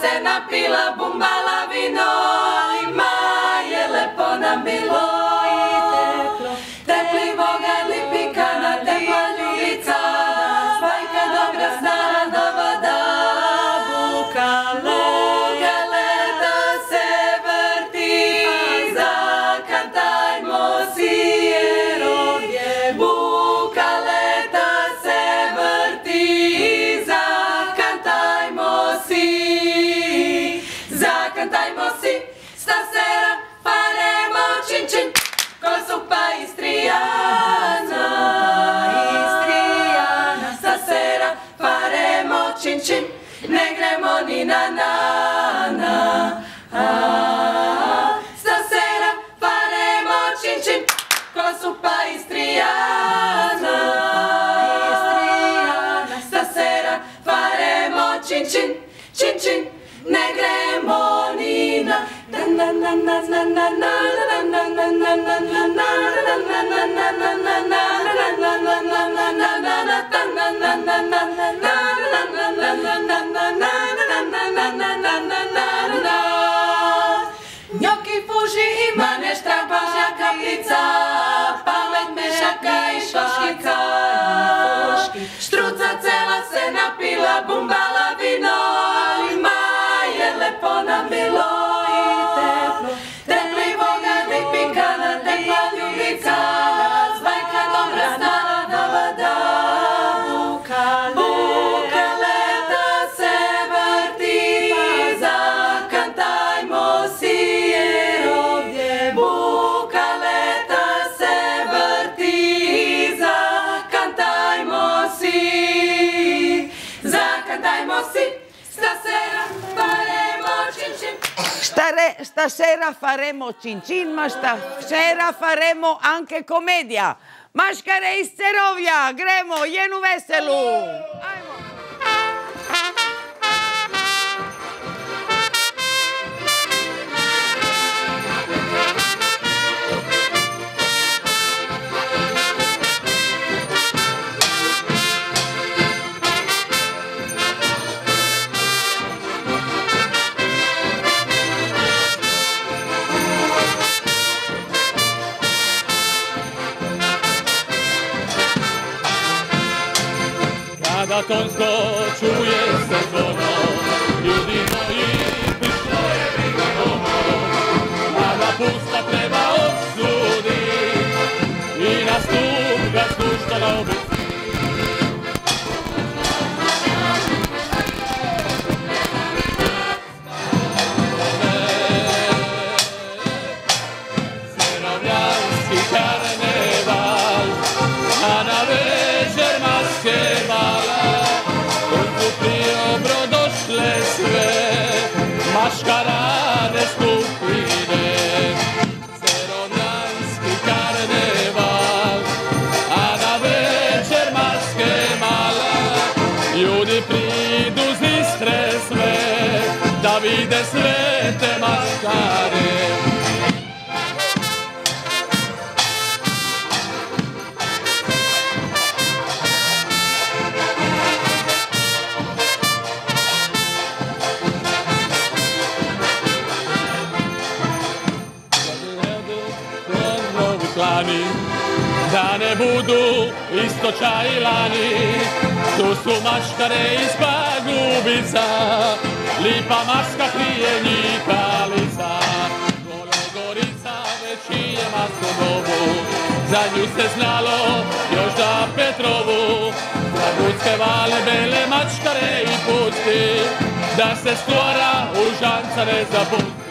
Se napila, bumbala vino, ali from below. Na, na, na, na, na, na, Gnocchi fuži ima nešta baža kaplica, pamet mešaka i šoškica. Štruca cela se napila, bumba Stasera faremo cincin, ma stasera faremo anche commedia. Maschere Isterovia, Gremo, Jenu Veselu! otoča i lani Tu su maškare iz glubica Lipa maska krije njika lica Gole gorica već i je masno dobu Za nju se znalo još da Petrovu. Za gudske vale bele mačkare i pusti Da se stvora žanca ne zapusti.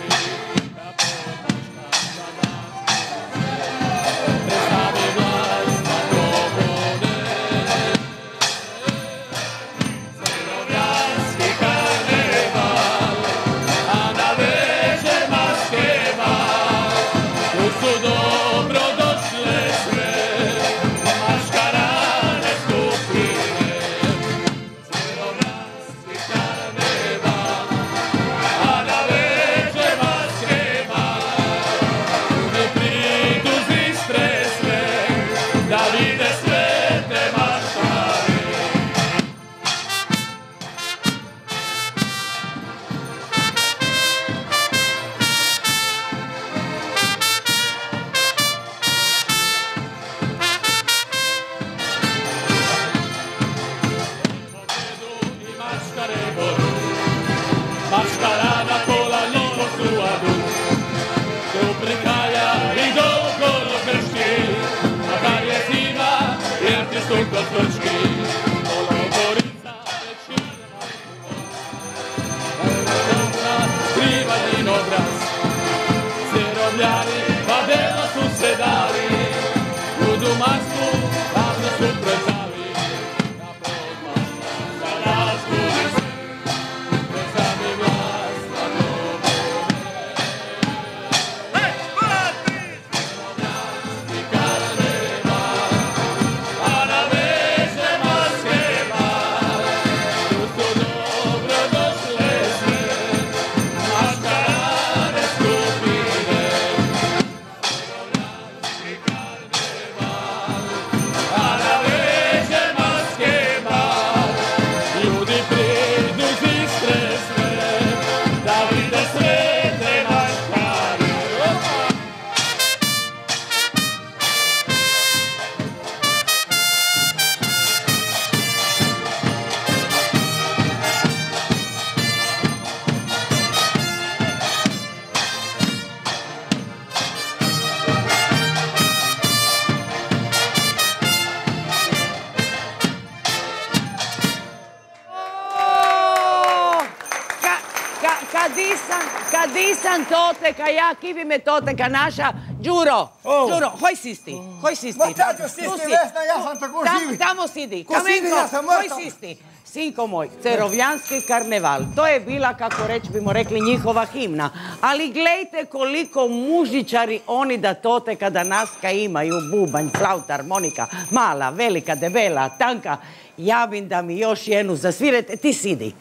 Ka- Kadisan, kadisan toteka, ja kivi me toteka naša. Đuro, O. Đuro, hoj sisti, hoj sisti. Ma ću Tu sisti, si. Vesna, ja sam tako Tam- živi. Tamo sidi. Ko sidi, Kamenko, ja sam hoj sisti. Sinko moj, Cerovljanski karneval, to je bila, kako reći bimo rekli, njihova himna. Ali glejte koliko mužičari oni da tote kada naska imaju, bubanj, flauta, harmonika, mala, velika, debela, tanka. Javim da mi još jednu zasvirete, ti sidi.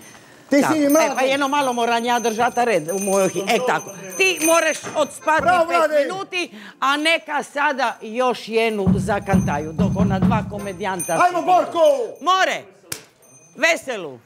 Ti Tako. sidi, E, mlade. pa jedno malo moram ja držati red u mojoj E, tako. Ti moraš odspati pet minuti, a neka sada još jednu zakantaju, dok ona dva komedijanta... Ajmo. Borko! More! Veselu!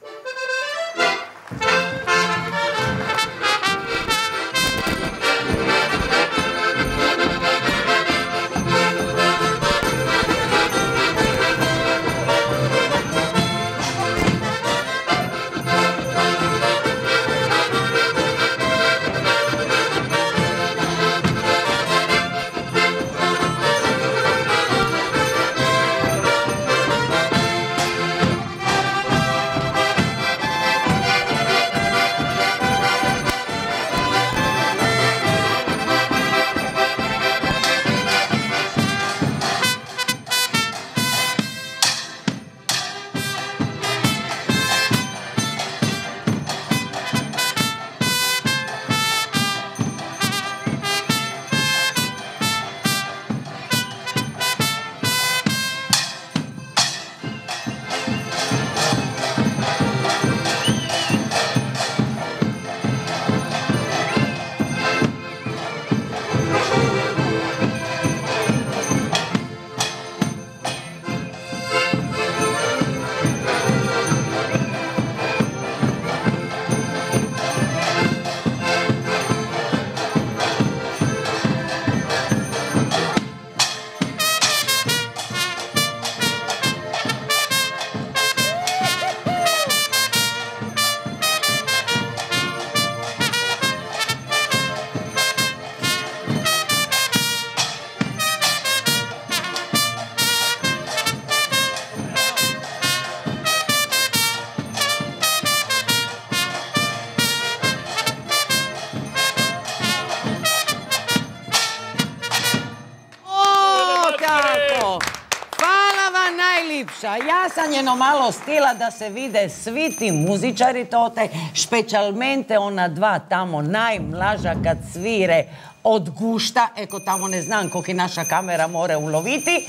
Jedno malo stila da se vide svi ti muzičari tote, špečalmente ona dva tamo najmlaža kad svire od gušta, eko tamo ne znam koliko naša kamera more uloviti,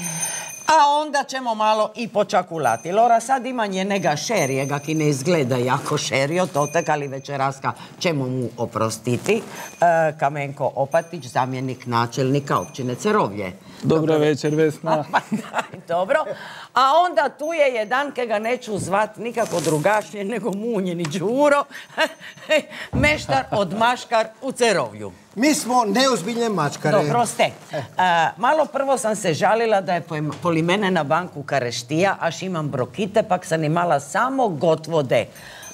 a onda ćemo malo i počakulati. Lora, sad ima njenega šerijega, ki ne izgleda jako šerio, totek, ali večeraska ćemo mu oprostiti. E, Kamenko Opatić, zamjenik načelnika općine Cerovlje. Dobro večer, Vesna. Pa dobro. A onda tu je jedan, ke ga neću zvat nikako drugačije nego Munjeni Đuro, meštar od Maškar u Cerovlju. Mi smo neozbiljne mačkare. Dobro ste. A, malo prvo sam se žalila da je poim- poli mene na banku kareštija, až imam brokite, pak sam imala samo got vode.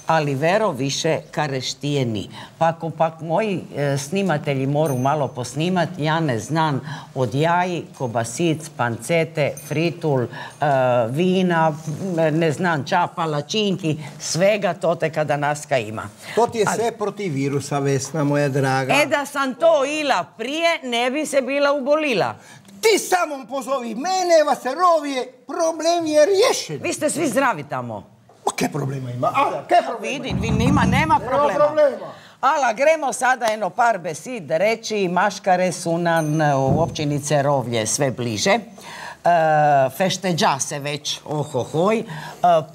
Ali vero više kareštijeni. Pa ako pak moji e, snimatelji moru malo posnimat, ja ne znam od jaji, kobasic, pancete, fritul, e, vina, ne znam, čapala, činki, svega to te kada naska ima. To ti je sve protiv virusa, Vesna, moja draga. E da sam to ila prije, ne bi se bila ubolila. Ti samo pozovi mene, Vaserovije, problem je riješen. Vi ste svi zdravi tamo. Ma, Kaj problema ima? Ala, kaj problema Vidi, vi nima, nema problema. problema. Ala, gremo sada eno par besid reći, maškare su nam e, u općini Cerovlje sve bliže. E, fešteđa se već, ohohoj, e,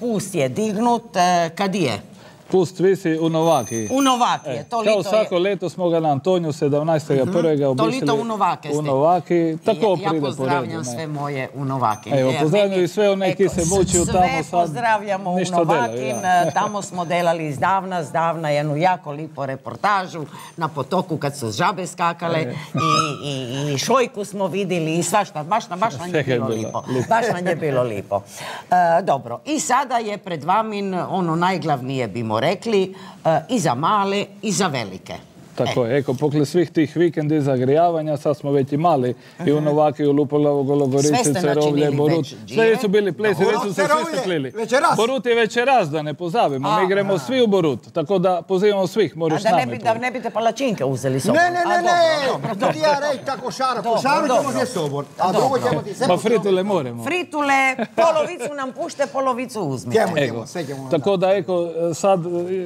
pust je dignut, e, kad je? Pust visi u Novaki. U Novakije, E, to Kao lito svako je... leto smo ga na Antoniju 17.1. To obisili lito u Novake ste. U Novaki, tako ja, ja redu. pozdravljam sve moje u Novakin. Evo, Ja, pozdravljam i sve one ki se sve tamo sad, pozdravljamo u Novakin. ja. Tamo smo delali izdavna, zdavna jednu jako lipo reportažu na potoku kad su žabe skakale E. i, i, i šojku smo vidjeli i svašta. Baš, baš nam je je bilo lipo. Baš nam je bilo lipo. E, dobro, i sada je pred vamin ono najglavnije bimo rekli e, i za male i za velike. Tako je, eko, pokle svih tih vikendi zagrijavanja, sad smo već imali i u Novaki, u Lupolavu, Sve Gologorici, ste Cerovlje, Borut. već, Sve su bili plesi, već su se svi steklili. večeras. Borut je večeras, da ne pozabimo. Mi gremo svi u Borut, tako da pozivamo svih, A moraš s da ne, bi, da ne biste palačinke uzeli sobom. Ne, ne, A, ne, ne, to ti ja reći tako šara, po šaru ćemo gdje sobor, a drugo ćemo ti sve Pa fritule moramo. Fritule, polovicu nam pušte, polovicu ćemo. tako da eko, sad,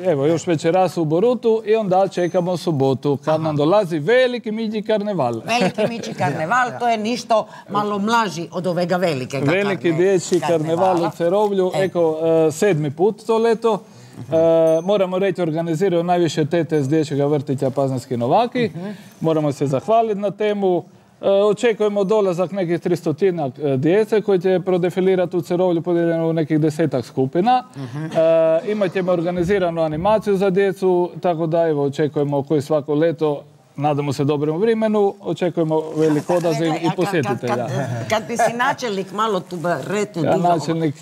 evo, još večeras u Borutu i onda čekamo subotu, kad nam dolazi veliki miđi karneval. Veliki mići karneval, to je ništo malo mlaži od ovega velikega Veliki dječji karneval u. Cerovlju, E. eko, e, sedmi put to leto. E, moramo reći, organiziraju najviše tete s dječjega vrtića Paznanski Novaki. Moramo se zahvaliti na temu. E, očekujemo dolazak nekih 300 djece koji će prodefilirati u Cerovlju podijeljeno u nekih desetak skupina. E, imat ćemo organiziranu animaciju za djecu, tako da evo očekujemo koji svako leto Nadamo se dobrom vremenu, očekujemo velik odaziv i posjetitelja. Kad, kad, kad bi si načelnik malo tu retu Ja načelnik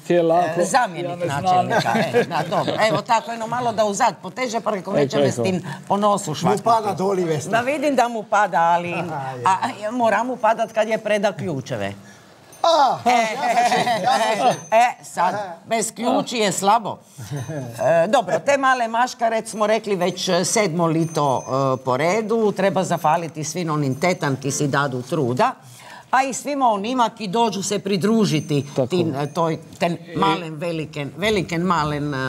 ako... E, Zamjenik ja načelnika, e, da, dobro. Evo tako, jedno malo da uzad poteže, pa reko neće me s tim po nosu Mu pada doli, Vesna. Da vidim da mu pada, ali a, a, mora mu padat kad je preda ključeve. A, ja šef. E, sad, bez ključi je slabo. E, dobro, te male maškare smo rekli već e, sedmo lito e, po redu. Treba zafaliti svim onim tetan ki si dadu truda. A i svima onima ki dođu se pridružiti Tako. tim, e, toj, ten malen, veliken, veliken malen e, e,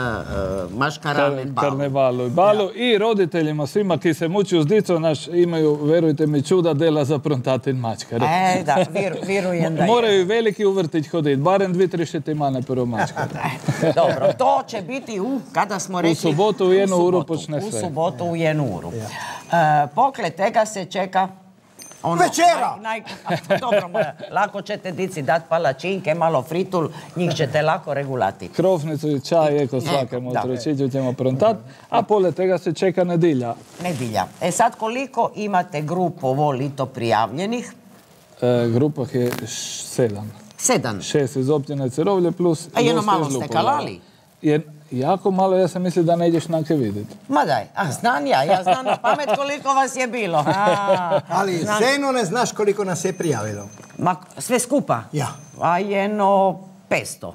maškaranen bal. karnevalu i balu i roditeljima svima ki se mučuju s dicom naš imaju, verujte mi, čuda dela za prontatin mačkare. E, da, vir- virujem da je. Moraju veliki u vrtić hoditi, barem dvi, tri šetimane prvo mačkare. Dobro, to će biti u, kada smo rekli... subotu u jednu uru subotu, počne U sve. subotu u jednu uru. E, pokle tega se čeka... Ono, Večera! Naj, naj- dobro, moja, lako ćete dici dat palačinke, malo fritul, njih ćete lako regulati. Krofnicu i čaj, eko svake motročiću ćemo prontat, a pole tega se čeka nedilja. Nedilja. E sad, koliko imate grupu ovo lito prijavljenih? E, grupa je sedam. Sedam. Šest iz općine Cerovlje plus... A jedno malo ste kalali? Je, jako malo, ja sam mislio da ne ideš nake vidjeti. Ma daj, a znam ja, ja znam na pamet koliko vas je bilo. A, Ali znam. Zeno ne znaš koliko nas je prijavilo. Ma, sve skupa? Ja. A jedno 500.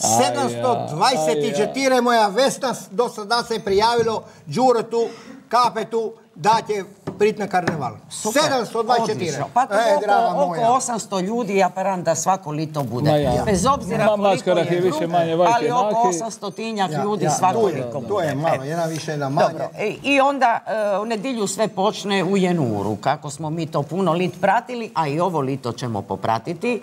724 moja Vesna do sada se prijavilo Đuretu, Kapetu, da će prit na karneval. 724. Odlično. Pa to e, oko, draga oko moja. 800 ljudi ja param da svako lito bude. Ja. Bez obzira Ma, koliko je je više manje ali oko jednaki. 800 tinjak Ja, ljudi ja, svako liko bude. je malo, E, jedna više, jedna manje. Dobro, i onda e, u nedilju sve počne u Jenuru, kako smo mi to puno lit pratili, a i ovo lito ćemo popratiti.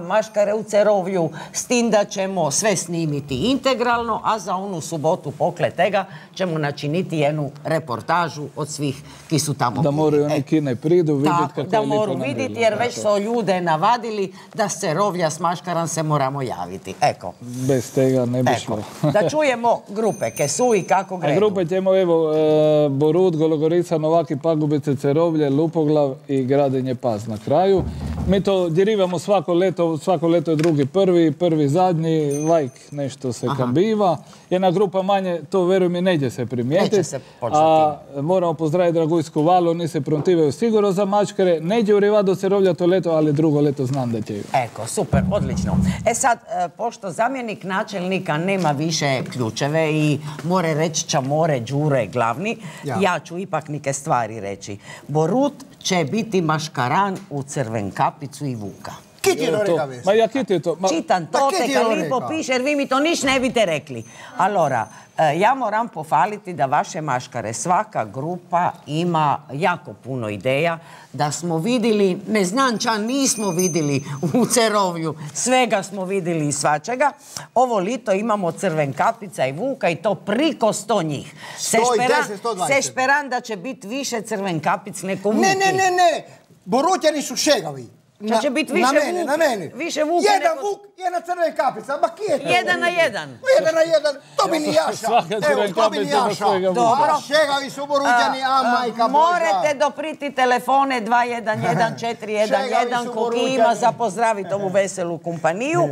Maškare u Cerovlju, s tim da ćemo sve snimiti integralno, a za onu subotu pokle tega ćemo načiniti jednu reportažu od svih ki su tamo Da moraju E, oni kine pridu, vidjeti kako da je lipo moru nam vidjeti jer već su ljude navadili da se rovlja s maškaran se moramo javiti. Eko, Bez tega ne bi šlo. Da čujemo grupe, ke su i kako A gredu. grupe ćemo evo e, Borut, Gologorica, Novaki, Pagubice, Cerovlje, Lupoglav i Gradenje Paz na kraju. Mi to dirivamo svako leto, svako leto je drugi prvi, prvi zadnji, lajk nešto se kambiva. Jedna grupa manje, to verujem mi neće se primijetiti. Neće se. A moramo pozdraviti Dragujsku valu, oni se prontivaju sigurno za mačkare. Neće u Rivado se rovlja to leto, ali drugo leto znam da će ju. Eko, super, odlično. E sad, e, pošto zamjenik načelnika nema više ključeve i more reći će more, Đure glavni, Ja. ja ću ipak neke stvari reći. Borut će biti maškaran u crven kapicu i vuka. To- reka vesti. Ma ja kiti to. Ma, Čitam to, ti teka on lipo piše, jer vi mi to niš ne biste rekli. Allora, e, ja moram pohvaliti da vaše maškare, svaka grupa ima jako puno ideja, da smo vidjeli, ne znam ča nismo vidjeli u Cerovlju, svega smo vidjeli i svačega. Ovo lito imamo crven kapica i vuka i to priko sto njih. Se 110, šperan- 120. se šperan da će biti više crven kapic neko vuki. Ne, ne, ne, ne. Borutjani su šegavi. Će biti na više mene, vuke? na mene. Više Jedan vuk, jedna crven kapica. Ma kje to? Jedan na jedan. Jedan na jedan. To bi ni jaša. Svaka crven Evo, to bi ni jaša. Dobro. A šegavi su Borutjani, a, majka Božja. Morate dopriti telefone 211 411 su koliko ima Boruđani. za pozdraviti ovu veselu kompaniju.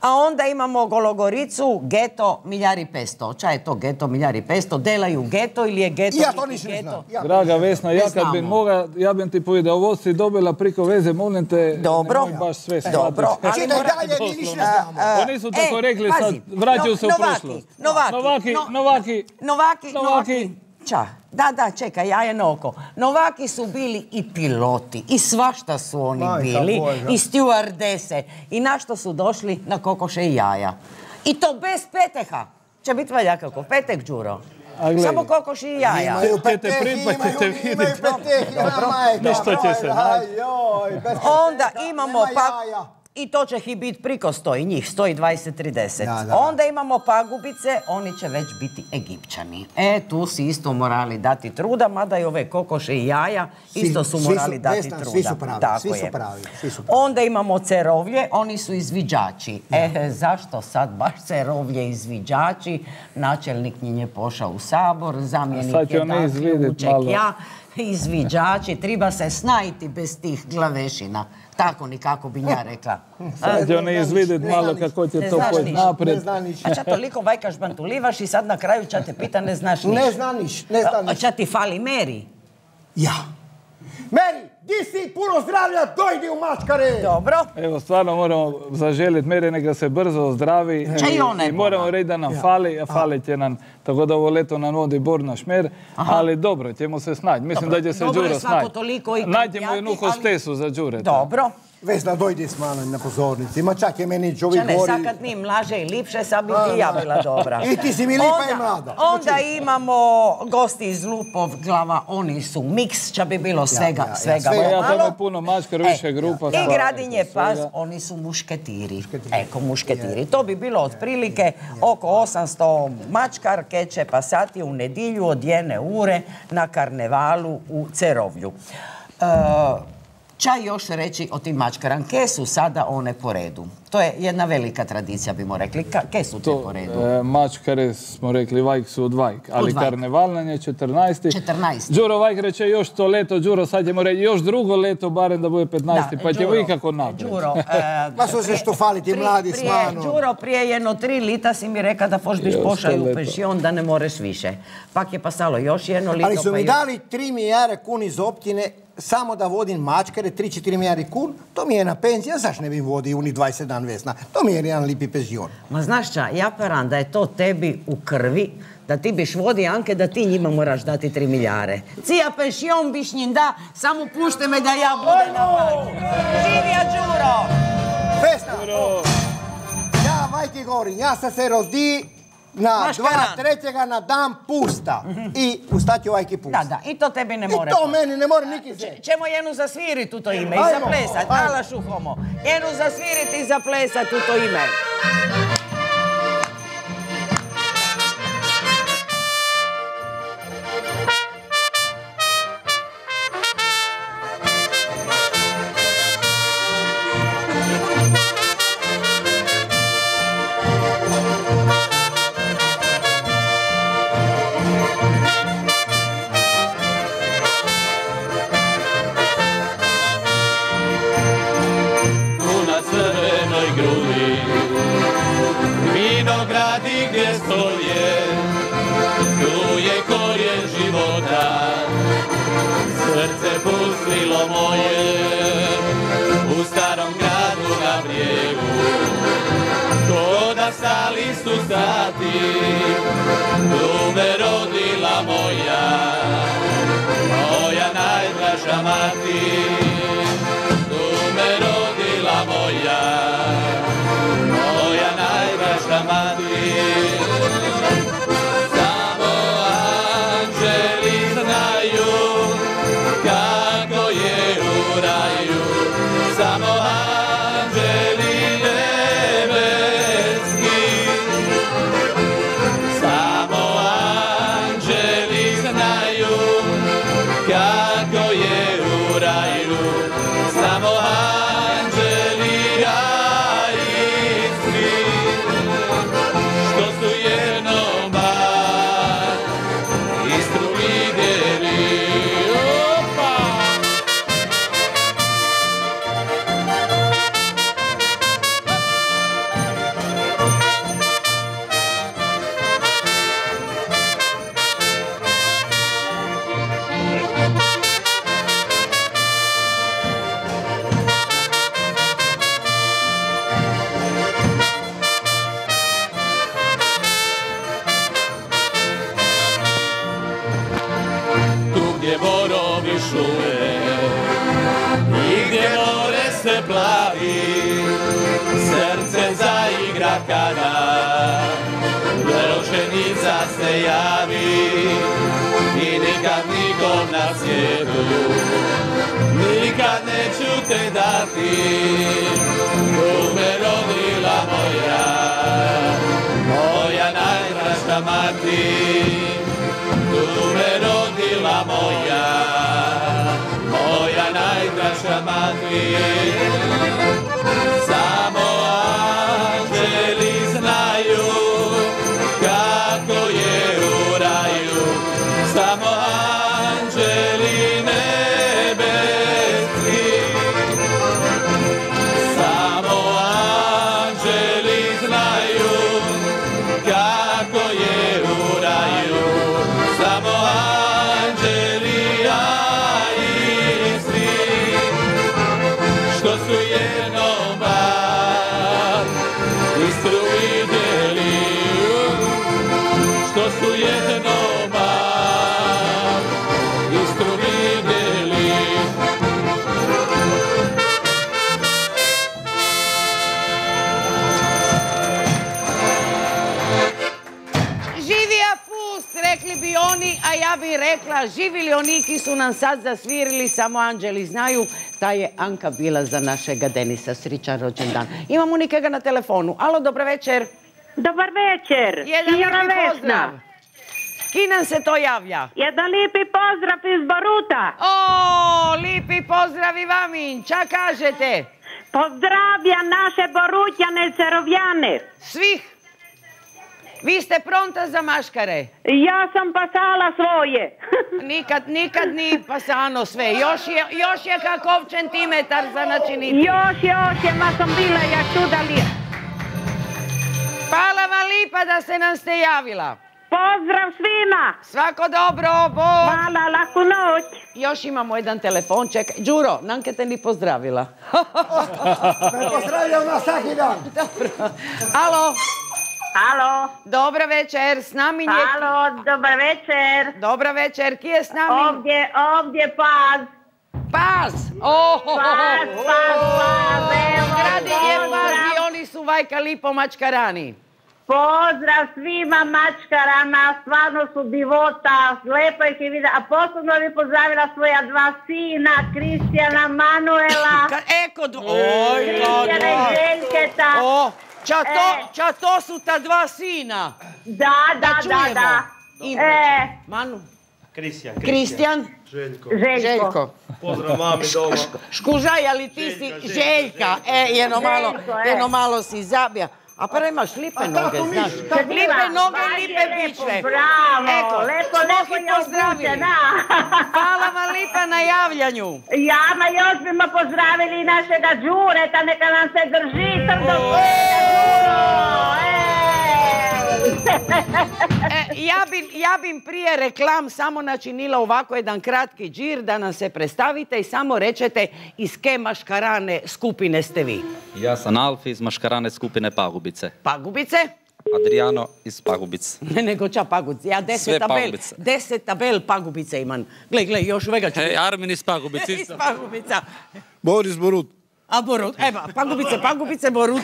A onda imamo Gologoricu, geto miljari pesto. Ča je to geto miljari pesto? Delaju geto ili je geto? Ja to nisam ni geto? Ja. Draga Vesna, ja kad bi moga, ja bi ti povedao, ovo si dobila priko veze, molim te, Dobro. nemoj baš sve Dobro, shvatiti. ali dalje, Doslovno. znamo. Oni su tako E, rekli, pazi, sad vraćaju se u prošlost. Novaki, Novaki, no- Novaki, Novaki. Ča, da, da, čekaj, ja je oko. Novaki su bili i piloti, i svašta su oni Majka bili, i stewardese. I na što su došli? Na kokoše i jaja. I to bez peteha. Će biti valja kako, petek, Đuro. Samo kokoši i jaja. Imaju peteh, pripati, imaju- peteh, Onda imamo nema pa... I to će ih biti priko 100 i njih, 120, 30. Da, da. Onda imamo pagubice, oni će već biti Egipćani. E, tu si isto morali dati truda, mada i ove kokoše i jaja isto su morali dati truda. svi su pravi, Tako svi su pravi, svi su pravi. Onda imamo cerovlje, oni su izviđači. E, zašto sad baš cerovlje izviđači? Načelnik njih je pošao u sabor, zamjenik sad će je ključek, malo. ja. Izviđači, treba se snajti bez tih glavešina. Tako nikako bi ja rekla. Sad ne malo znam ništa. kako će to poći naprijed. Ne zna. A ča toliko vajkaš bantulivaš i sad na kraju ča te pita ne znaš ništa. Ne zna niš, ne zna A niš. ča ti fali Meri? Ja. Meri, di si? Puno zdravlja, dojdi u mačkare. Dobro. Evo, stvarno moramo zaželjeti Meri neka se brzo ozdravi. Če i ona I moramo reći da nam fali, a falit će nam, tako da ovo leto nam vodi bor na šmer, ali dobro, ćemo se snaći. Mislim Dobro, da će se dobro je Đuro svako snaći. toliko i Nađemo jednu ali- hostesu za Đure. Dobro. Vesna, dojdi s manom na pozornici. Ma čak je meni čovjek Ča ne, gori. sad kad mi mlaže i lipše, sad bi ti ja bila dobra. I ti si mi lipa i Onda- mlada. Onda imamo gosti iz Lupov glava, oni su miks, ča bi bilo svega, ja, ja, svega malo Ja tamo malo. je puno mačkar, E, više grupa. I Gradinje pas, oni su mušketiri. Eko, mušketiri. To bi bilo otprilike oko 800 mačkar, keće pasati u nedilju od jedne ure na karnevalu u Cerovlju. E, Ča još reći o tim mačkaram? Ke su sada one po redu? To je jedna velika tradicija, bimo rekli. Ke su te To, po redu? e, mačkare smo rekli Vajk su od Vajk, ali Od Vajk. karneval nam je 14. 14.. Đuro Vajk reče još to leto, Đuro sad ćemo reći još drugo leto, barem da bude 15. pa ćemo ikako naprijed. Đuro, Ma su se što fali ti mladi s. Đuro, prije jedno tri lita si mi reka da poš biš to u pension, da ne moreš više. Pak je pasalo još jedno lito. Ali su pa mi dali 3 milijarde kun iz optine samo da vodim mačkare, 3-4 milijarde kun, to mi je na penzija, zašto ne bi vodio unih 20 dan vesna? To mi je jedan lipi penzion. Ma znaš ča, ja peram da je to tebi u krvi, da ti biš vodi Anke, da ti njima moraš dati tri milijare. Cija pension biš njim da, samo pušte me da ja budem na parku. Živija Đuro! Vesna, ja vajti govorim, ja sam se rodi na Maškaran. 2.3. na dan pusta i ustati vajki pust. Da, da, i to tebi ne I more. to meni ne mora niki se. Čemo jenu zasvirit u to ime i zaplesat, ajmo. ala šuhomo. Jenu zasvirit i zaplesat u to ime. chvílo moje u starom gradu na brijegu. Ko da stali su stati, tu me rodila moja, moja najdraža mati. Tu me rodila moja, moja najdraža mati. Moja Moja najdraža mati su jednoma istru vidjeli. Živija rekli bi oni, a ja bi rekla, živili oni ki su nam sad zasvirili, samo anđeli znaju, ta je Anka bila za našega Denisa, sričan rođendan. Imamo nikega na telefonu. Alo, dobro večer. Dobar večer. Jedan Ivana lijepi Vesna. pozdrav. Ki nam se to javlja? Jedan lijepi pozdrav iz Baruta. O, lipi pozdrav i vami, ča kažete? Pozdravlja naše Borutjane Cerovjane. Svih. Vi ste pronta za maškare. Ja sam pasala svoje. Nikad, nikad ni pasano sve. Još je, još je kakov centimetar za načiniti. još, još je, ma sam bila ja čudali. Hvala vam lipa da se nam ste javila. Pozdrav svima. Svako dobro, bo. Hvala, laku noć. Još imamo jedan telefon, čekaj. Đuro, Nanke te ni pozdravila. Me pozdravljam na svaki dan. Alo, Halo. dobra večer, s nami je... Halo, dobar večer. Dobra večer, ki je s nami? Ovdje, ovdje paz. Pas! Oh, Pas, pas, pas, evo, Gradi je pas pozdrav. i oni su vajka lipo mačkarani. Pozdrav svima mačkarama, stvarno su divota, lepo ih je vidjeti, a posebno bi pozdravila svoja dva sina, Kristijana, Manuela, Ka, eko, d- oj, Kristijana i Željketa. O, ča to, E. ča to su ta dva sina. Da, da, da, da. Ime. E, Manu, Kristijan, Kristijan, Željko. Željko. Pozdrav mami doma. Škužaj, ali ti si Željka, Željka. E, jedno malo, e. jedno malo si zabija. A pa imaš lipe noge, znaš. Lipe noge, lipe bičve. Bravo, lepo, lepo je pozdravili. da. Hvala vam lipa na javljanju. Ja, ma još bimo pozdravili i našega Đureta, neka nam se drži tvrdo. O. E. Ja bi, ja bim prije reklam samo načinila ovako jedan kratki džir da nam se predstavite i samo rečete iz ke maškarane skupine ste vi. Ja sam Alfi iz maškarane skupine Pagubice. Pagubice? Adriano iz Pagubice. Ne, nego ča pagubice. Ja deset Sve tabel, Pagubice. deset tabel pagubice imam. Gle, gle, još vega ću. Hej, Armin iz Pagubice. Iz pagubica. Boris Borut. A Borut, evo, pagubice, pagubice, Borut.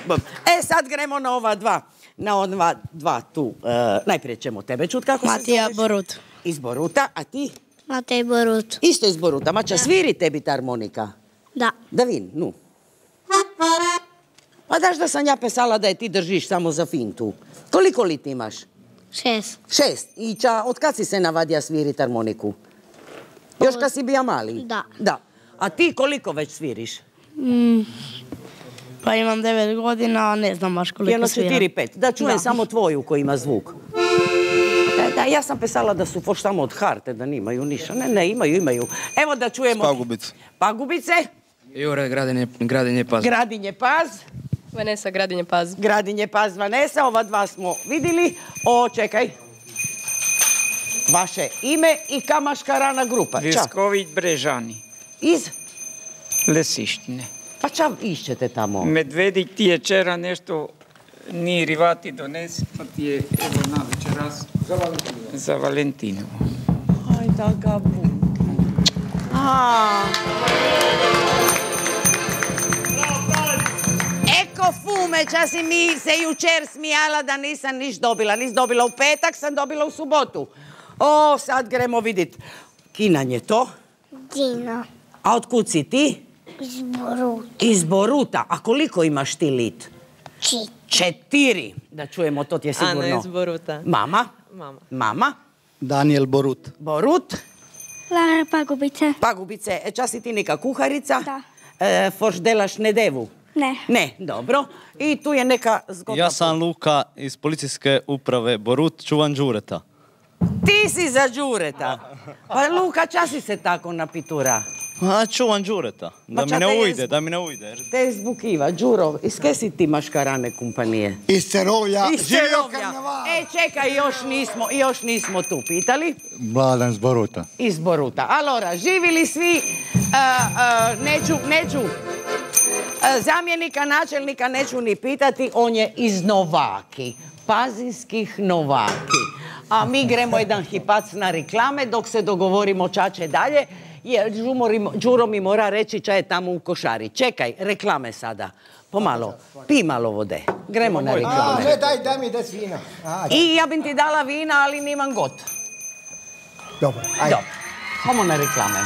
E, sad gremo na ova dva. Na ova dva tu. E, najprije ćemo tebe čut kako se Matija zoveš. Borut. Iz Boruta, a ti? Matej Borut. Isto iz Boruta. Mača, sviri tebi ta harmonika. Da. Da vin, nu. Pa daš da sam ja pesala da je ti držiš samo za fintu. Koliko li ti imaš? Šest. Šest. I ča, od kad si se navadio svirit harmoniku? Još kad si bija mali? Da. Da. A ti koliko već sviriš? Pa imam devet godina, a ne znam baš koliko Jedno sviram. četiri, pet. Da čujem Da. samo tvoju koji ima zvuk. Da, da, ja sam pesala da su foš samo od harte, da nimaju niša. Ne, ne, imaju, imaju. Evo da čujemo... Pagubice. Pagubice, Jure, Gradinje, Gradinje Paz. Gradinje Paz, Vanessa Gradinje Paz. Gradinje Paz Vanesa, ova dva smo vidjeli. O, čekaj. Vaše ime i kamaškarana grupa. Ča, Vjesković Brežani, iz... Lesištine. Pa ča išćete tamo? Medvedi ti je čera nešto ni rivati donesi, pa ti je evo na večeras za Valentinu. Aj da ga bu. A. Eko fume, ča si mi se jučer smijala da nisam niš dobila. Nis dobila u petak, sam dobila u subotu. O, sad gremo vidit. Kinan je to. Dino. A otkud si ti? Iz Borut. Iz Boruta. A koliko imaš ti lit? Čit. Četiri. Da čujemo, to ti je sigurno. Ana iz Boruta. Mama? Mama. Mama? Daniel Borut. Borut? Lara Pagubice. Pagubice, e, ča si ti neka kuharica? Da. E, forš delaš nedevu? Ne. Ne, dobro. I tu je neka zgodna... Ja sam Luka iz policijske uprave Borut, čuvan Đureta. Ti si za Đureta. Pa Luka, ča si se tako napitura? A, čuvan Đureta. Da Ma mi ne ujde, da mi ne ujde. Te zbukiva, Đuro, iz ke si ti maškarane kompanije? Iz Cerovlja. Iz Živio karneval. E, čekaj, još nismo, još nismo tu pitali. Mladen Zboruta. Iz Boruta. Alora, živili svi, a, a, neću, neću, a, zamjenika načelnika neću ni pitati, on je iz Novaki, pazinskih Novaki. A mi gremo jedan hipac na reklame dok se dogovorimo ča će dalje, jer Đuro mi- mora reći ča je tamo u košari. Čekaj, reklame sada. Pomalo, pi malo vode. Gremo na reklame. ne, daj, daj mi des vina. I ja bih ti dala vina, ali nimam got. dobro, ajde. Dobro. Homo na reklame.